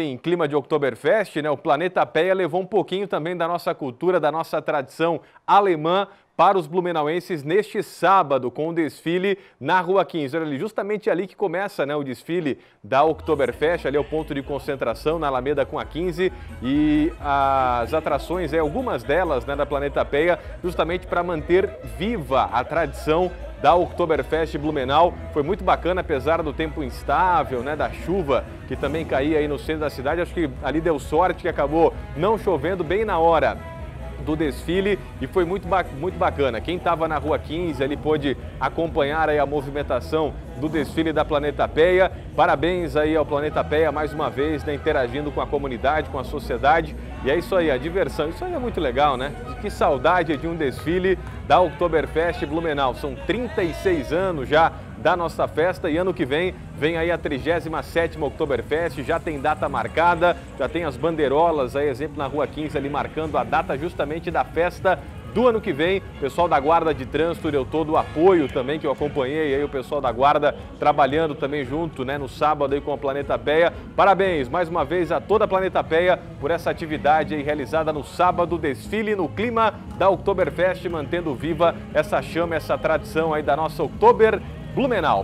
Em clima de Oktoberfest, né, o Planeta Peia levou um pouquinho também da nossa cultura, da nossa tradição alemã para os blumenauenses neste sábado, com o desfile na Rua 15. Olha ali, justamente ali que começa né, o desfile da Oktoberfest, ali é o ponto de concentração na Alameda com a 15 e as atrações, é, algumas delas né, da Planeta Peia, justamente para manter viva a tradição da Oktoberfest Blumenau. Foi muito bacana, apesar do tempo instável, né, da chuva que também caía aí no centro da cidade. Acho que ali deu sorte que acabou não chovendo bem na hora do desfile e foi muito, muito bacana. Quem estava na Rua 15 ali pôde acompanhar aí a movimentação do desfile da Planeta Peia. Parabéns aí ao Planeta Peia mais uma vez, né, interagindo com a comunidade, com a sociedade. E é isso aí, a diversão. Isso aí é muito legal, né? Que saudade de um desfile da Oktoberfest Blumenau. São 36 anos já da nossa festa e ano que vem vem aí a 37ª Oktoberfest, já tem data marcada, já tem as bandeirolas aí, exemplo na Rua 15 ali marcando a data justamente da festa do ano que vem. O pessoal da Guarda de Trânsito deu todo o apoio também, que eu acompanhei aí o pessoal da Guarda trabalhando também junto, né, no sábado aí com a Planeta Peia. Parabéns mais uma vez a toda a Planeta Peia por essa atividade aí realizada no sábado, desfile no clima da Oktoberfest, mantendo viva essa chama, essa tradição aí da nossa Oktober Blumenau.